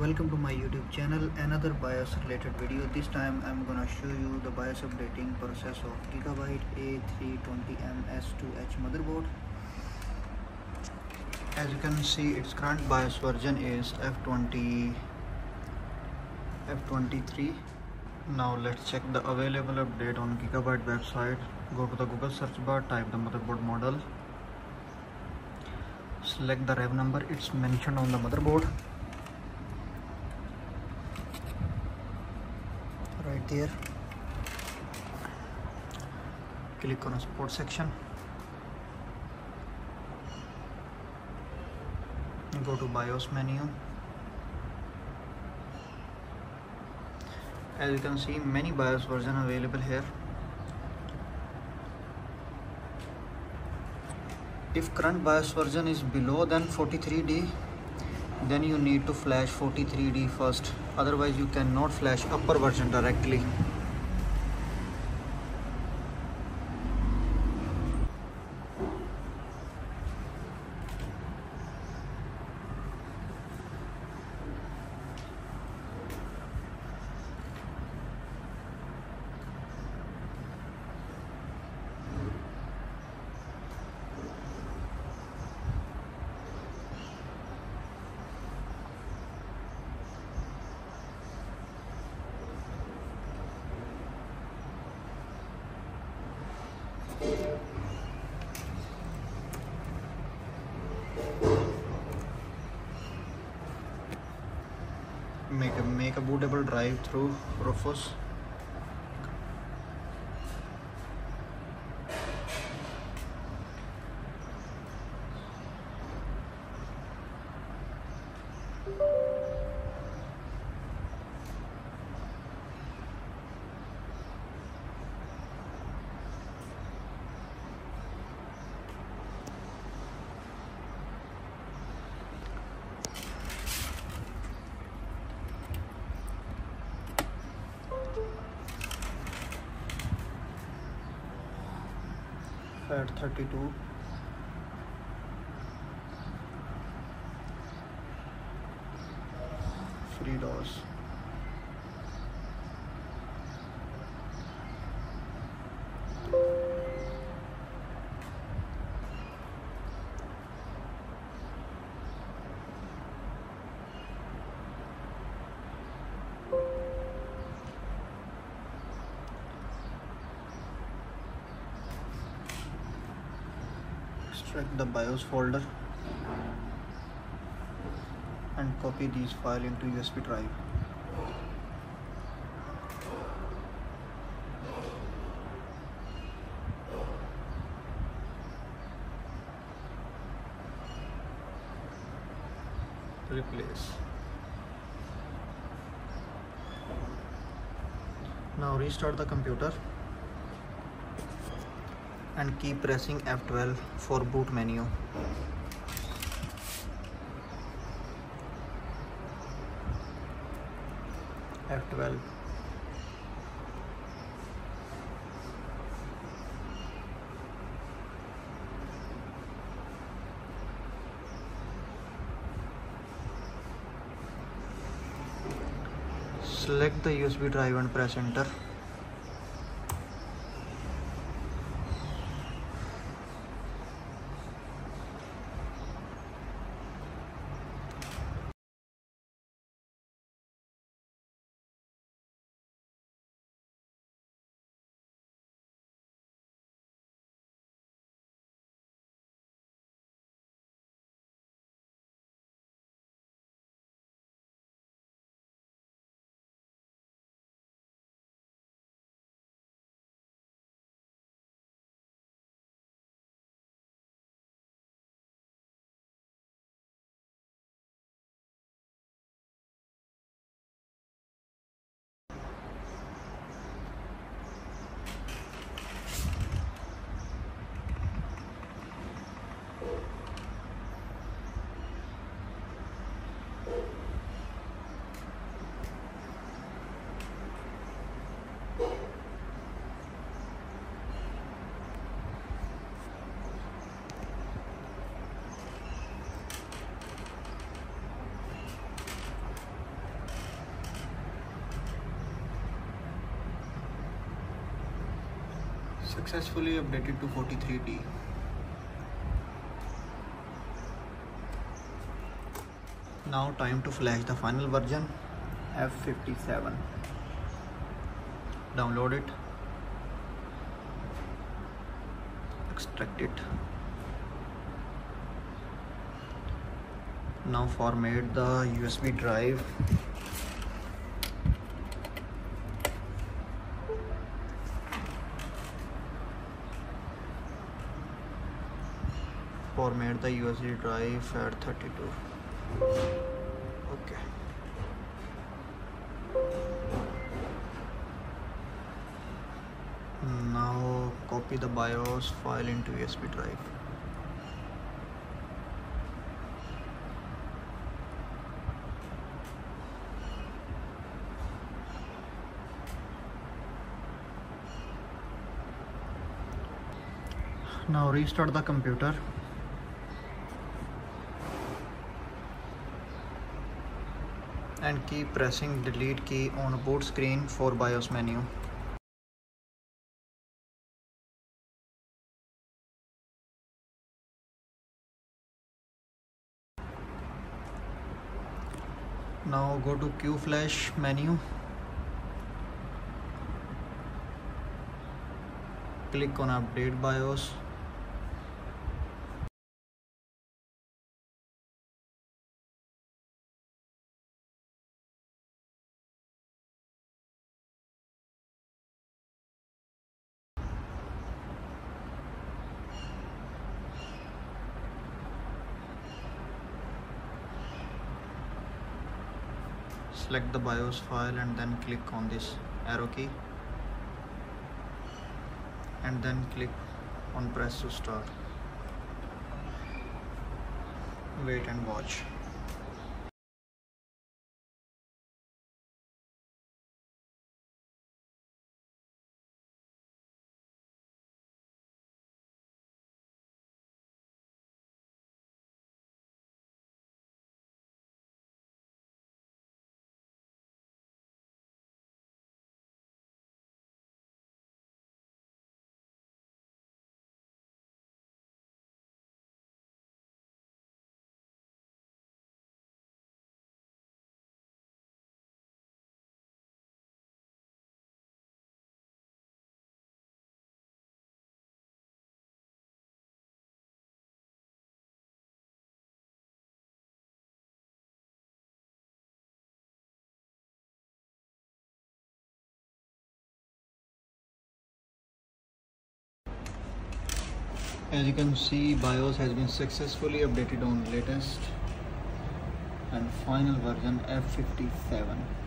welcome to my youtube channel another bios related video. This time i'm gonna show you the bios updating process of gigabyte a320ms2h motherboard. As you can see its current bios version is f20 f23 now let's check the available update on gigabyte website. Go to the google search bar type the motherboard model. Select the rev number it's mentioned on the motherboard right there. Click on a support section. Go to BIOS menu. As you can see many BIOS version available here. If current BIOS version is below than 43D then you need to flash 43D first otherwise you cannot flash upper version directly make a make a bootable drive through Rufus FAT thirty two free DOS extract the BIOS folder and copy these file into USB drive. Replace. Now restart the computer and keep pressing F12 for boot menu. F12 Select the USB drive and press enter successfully updated to 43D now time to flash the final version F57 download it. Extract it. Now format the USB drive format the USB drive at 32 okay. Now copy the BIOS file into USB drive. Now restart the computer and keep pressing delete key on board screen for BIOS menu now go to Q flash menu click on update BIOS select the BIOS file and then click on this arrow key. And then click on press to start. Wait and watch as you can see BIOS has been successfully updated on latest and final version F57